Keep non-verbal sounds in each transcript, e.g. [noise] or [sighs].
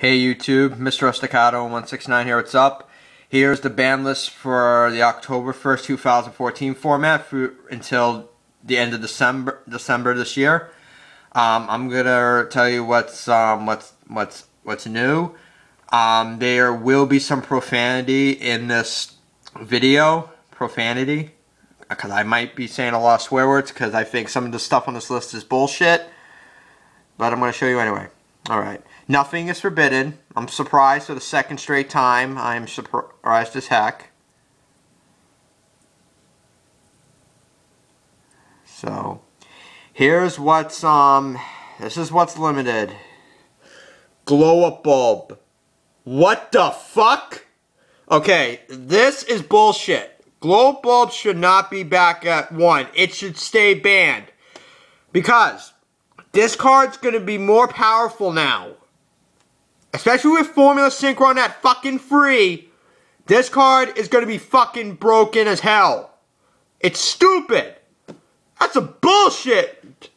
Hey YouTube, Mr. Estacado169 here, what's up? Here's the ban list for the October 1st, 2014 format for, until the end of December December this year. Um, I'm gonna tell you what's um, what's what's what's new. Um, there will be some profanity in this video, profanity, because I might be saying a lot of swear words because I think some of the stuff on this list is bullshit. But I'm gonna show you anyway. Alright. Nothing is forbidden. I'm surprised for the second straight time. I'm surprised as heck. So, here's what's, um, this is what's limited. Glow up bulb. What the fuck? Okay, this is bullshit. Glow bulb should not be back at one. It should stay banned. Because this card's going to be more powerful now. Especially with Formula Synchron at fucking free. This card is going to be fucking broken as hell. It's stupid. That's a bullshit.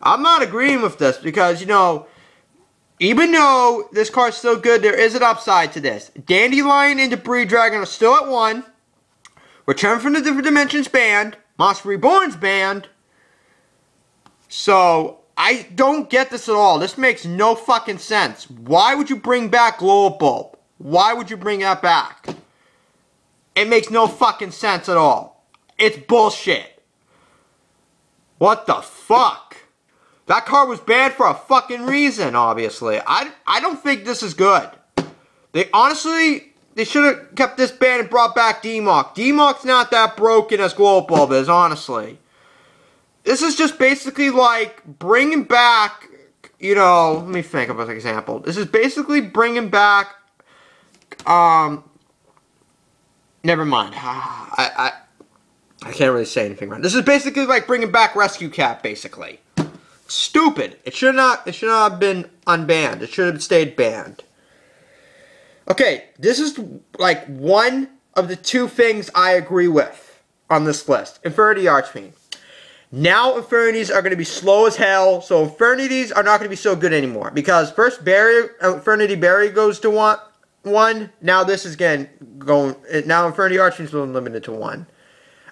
I'm not agreeing with this because, you know, even though this card's still good, there is an upside to this. Dandelion and Debris Dragon are still at 1. Return from the Different Dimensions banned. Monster Reborn's banned. So, I don't get this at all. This makes no fucking sense. Why would you bring back Glow Bulb? Why would you bring that back? It makes no fucking sense at all. It's bullshit. What the fuck? That card was banned for a fucking reason, obviously. I, I don't think this is good. They honestly, they should have kept this banned and brought back D-Mock. D-Mock's not that broken as Glow Bulb is, honestly. This is just basically like bringing back, you know, let me think of an example. This is basically bringing back, um, never mind. [sighs] I, I, I can't really say anything right. This is basically like bringing back Rescue Cat, basically. Stupid. It should not, it should not have been unbanned. It should have stayed banned. Okay, this is like one of the two things I agree with on this list. Infernity Archfiend. Now Infernities are going to be slow as hell, so Infernities are not going to be so good anymore. Because first Barrier, uh, Infernity Barrier goes to one, one. Now this is again going, now Infernity Archfiend is limited to one.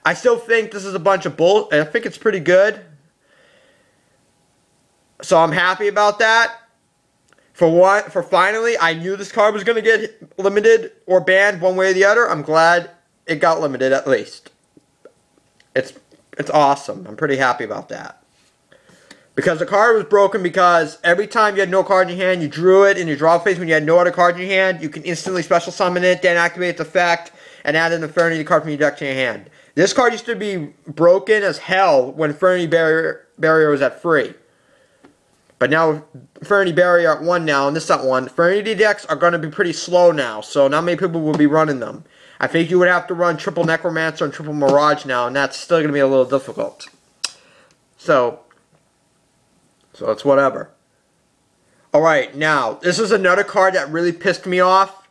I still think this is a bunch of bull, I think it's pretty good. So I'm happy about that. For what, for finally, I knew this card was going to get limited or banned one way or the other. I'm glad it got limited at least. It's it's awesome. I'm pretty happy about that. Because the card was broken because every time you had no card in your hand, you drew it in your draw phase when you had no other card in your hand, you can instantly special summon it, then activate its effect, and add an Infernity card from your deck to your hand. This card used to be broken as hell when Infernity Barrier, Barrier was at free. But now Infernity Barrier at 1 now, and this at 1. Infernity decks are going to be pretty slow now, so not many people will be running them. I think you would have to run triple Necromancer and triple Mirage now, and that's still going to be a little difficult. So, so it's whatever. Alright, now, this is another card that really pissed me off.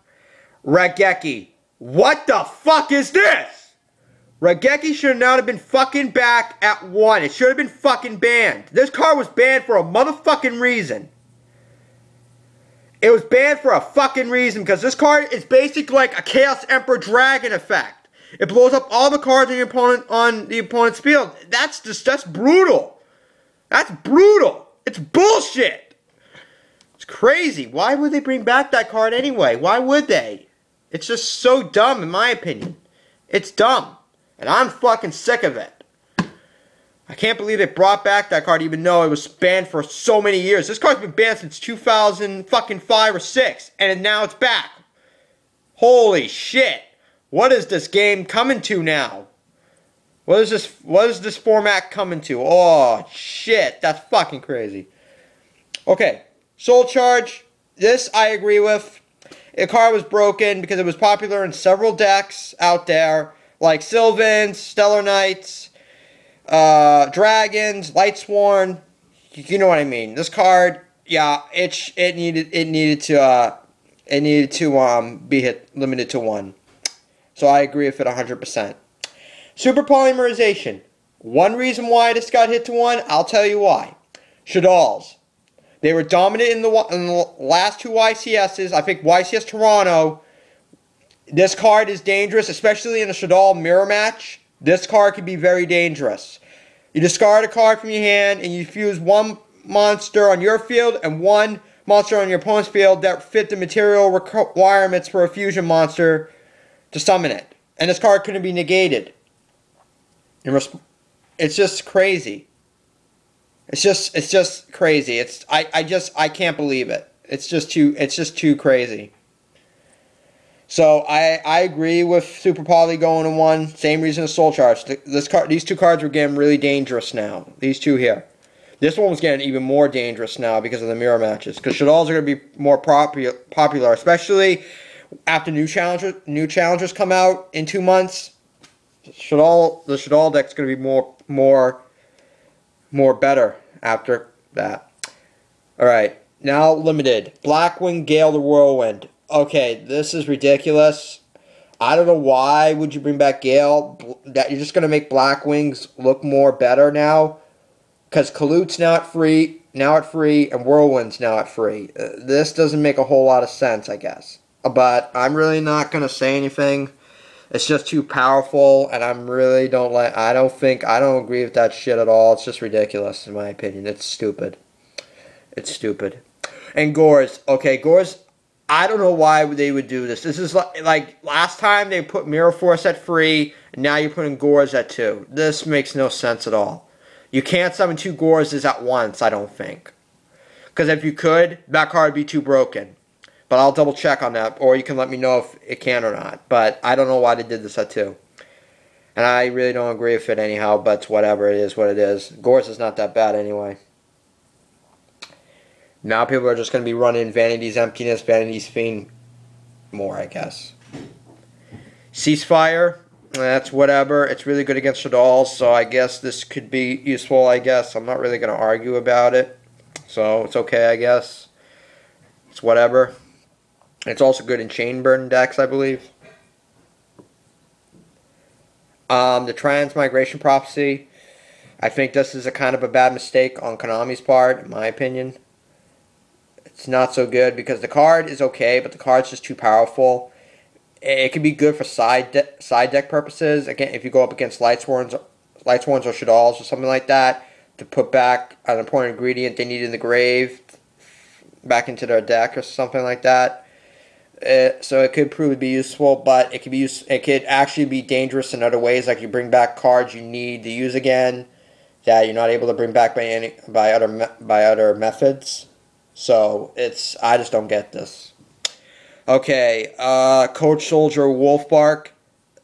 Raigeki. What the fuck is this? Raigeki should not have been fucking back at 1. It should have been fucking banned. This card was banned for a motherfucking reason. It was banned for a fucking reason because this card is basically like a Chaos Emperor Dragon effect. It blows up all the cards on the opponent on the opponent's field. That's just that's brutal. That's brutal. It's bullshit. It's crazy. Why would they bring back that card anyway? Why would they? It's just so dumb in my opinion. It's dumb. And I'm fucking sick of it. I can't believe they brought back that card even though it was banned for so many years. This card's been banned since 2005 or 6, and now it's back. Holy shit. What is this game coming to now? What is this what is this format coming to? Oh shit, that's fucking crazy. Okay, Soul Charge. This I agree with. The card was broken because it was popular in several decks out there, like Sylvans, Satellarknights, uh, Dragons, Lightsworn. You know what I mean. This card, yeah, it it needed it needed to uh, it needed to um be hit limited to one. So I agree with it 100%. Super polymerization. One reason why this got hit to one, I'll tell you why. Shaddolls. They were dominant in the, in the last two YCSs. I think YCS Toronto. This card is dangerous, especially in a Shaddoll mirror match. This card can be very dangerous. You discard a card from your hand and you fuse one monster on your field and one monster on your opponent's field that fit the material requirements for a fusion monster to summon it. And this card couldn't be negated. It's just crazy. It's just it's just crazy. It's I, I just I can't believe it. It's just too it's just too crazy. So I I agree with Super Poly going to one. Same reason as Soul Charge. This card these two cards are getting really dangerous now. These two here. This one was getting even more dangerous now because of the mirror matches. Because Shaddolls are going to be more popular, especially after new challengers new challengers come out in two months. Shaddoll the Shaddoll deck's going to be more more more better after that. All right, now limited. Blackwing Gale the Whirlwind. Okay, this is ridiculous. I don't know why would you bring back Gale. That you're just gonna make Blackwings look more better now, because Kalut's not free, now at free, and Whirlwind's now at free. Uh, this doesn't make a whole lot of sense, I guess. But I'm really not gonna say anything it's just too powerful, and I'm really don't like. I don't think I don't agree with that shit at all. It's just ridiculous in my opinion. It's stupid. It's stupid. And Gorz, okay, Gorz. I don't know why they would do this. This is like, like last time they put Mirror Force at free, now you're putting Gorz at two. This makes no sense at all. You can't summon two Gorzes at once. I don't think. Because if you could, that card would be too broken. But I'll double check on that, or you can let me know if it can or not. But I don't know why they did this at 2. And I really don't agree with it anyhow, but whatever, it is what it is. Gorz is not that bad anyway. Now people are just going to be running Vanity's Emptiness, Vanity's Fiend more, I guess. Ceasefire, that's whatever. It's really good against Shaddolls, so I guess this could be useful, I guess. I'm not really going to argue about it. So it's okay, I guess. It's whatever. It's also good in chain burn decks, I believe. Um, the transmigration prophecy. I think this is a kind of a bad mistake on Konami's part, in my opinion. It's not so good because the card is okay, but the card's just too powerful. It can be good for side de side deck purposes. Again, if you go up against Lightsworns, Lightsworns or Shaddolls or something like that, to put back an important ingredient they need in the grave back into their deck or something like that. So it could prove to be useful, but it could be use, it could actually be dangerous in other ways. Like you bring back cards you need to use again that you're not able to bring back by any by other by other methods. So it's I just don't get this. Okay, uh, Coach Soldier Wolfbark.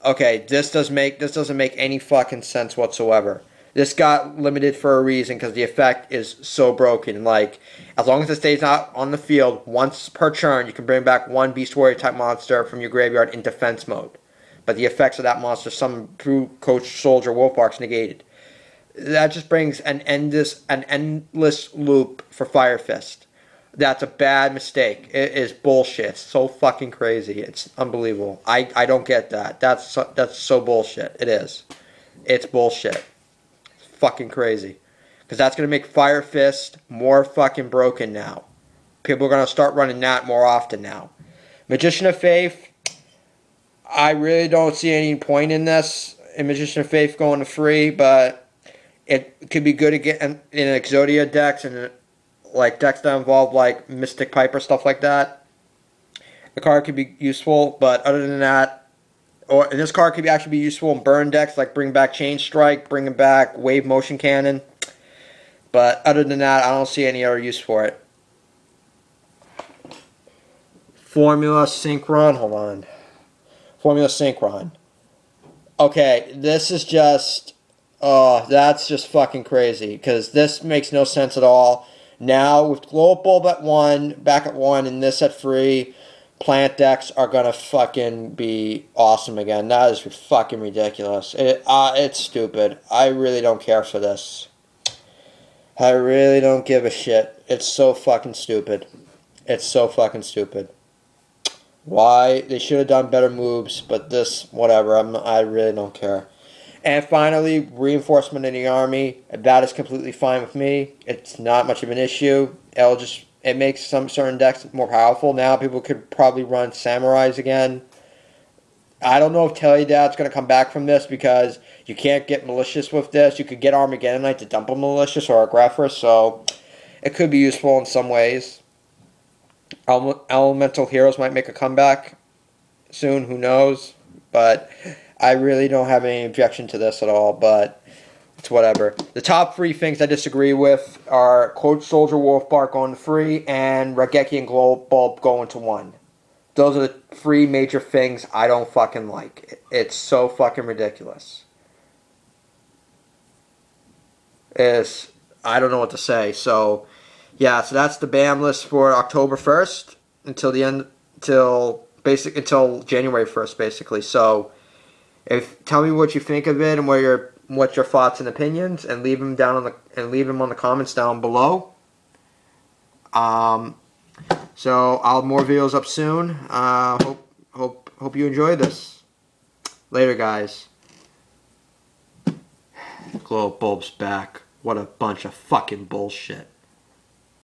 Okay, this does make this doesn't make any fucking sense whatsoever. This got limited for a reason because the effect is so broken. Like, as long as it stays out on the field once per turn, you can bring back one Beast Warrior type monster from your graveyard in defense mode. But the effects of that monster, some through Coach Soldier Wolf Wolfbark's negated. That just brings an endless an endless loop for Fire Fist. That's a bad mistake. It is bullshit. It's so fucking crazy. It's unbelievable. I, I don't get that. That's so, that's so bullshit. It is. It's bullshit It's fucking crazy. Because that's going to make Fire Fist more fucking broken now. People are going to start running that more often now. Magician of Faith, I really don't see any point in this, in Magician of Faith going to free, but it could be good again in, Exodia decks and like decks that involve like Mystic Piper, stuff like that. The card could be useful, but other than that, or this card could be actually be useful in burn decks, like bring back Chain Strike, bringing back Wave Motion Cannon. But other than that, I don't see any other use for it. Formula Synchron, hold on. Formula Synchron. Okay, this is just, oh, that's just fucking crazy, because this makes no sense at all. Now, with Glow Bulb at 1, back at 1, and this at three, plant decks are gonna fucking be awesome again. That is fucking ridiculous. It uh, it's stupid. I really don't care for this. I really don't give a shit. It's so fucking stupid. It's so fucking stupid. Why they should have done better moves, but this whatever. I'm I really don't care. And finally, reinforcement in the army. That is completely fine with me. It's not much of an issue. it'll just it makes some certain decks more powerful. Now people could probably run samurais again. I don't know if Teledad's going to come back from this because you can't get malicious with this. You could get Armageddon Knight to dump a malicious or a Grepher, so it could be useful in some ways. Elemental Heroes might make a comeback soon, who knows? But I really don't have any objection to this at all, but it's whatever. The top three things I disagree with are Coach Soldier Wolfbark going to three and Raigeki and Glow Bulb going to one. Those are the three major things I don't fucking like. It's so fucking ridiculous. Is I don't know what to say. So yeah, so that's the ban list for October first until the end until basic until January first, basically. So if tell me what you think of it and what your what your thoughts and opinions, and leave them down on the and leave them on the comments down below. Um, so I'll have more videos up soon. Uh, hope hope hope you enjoy this. Later, guys. Glow bulbs back. What a bunch of fucking bullshit.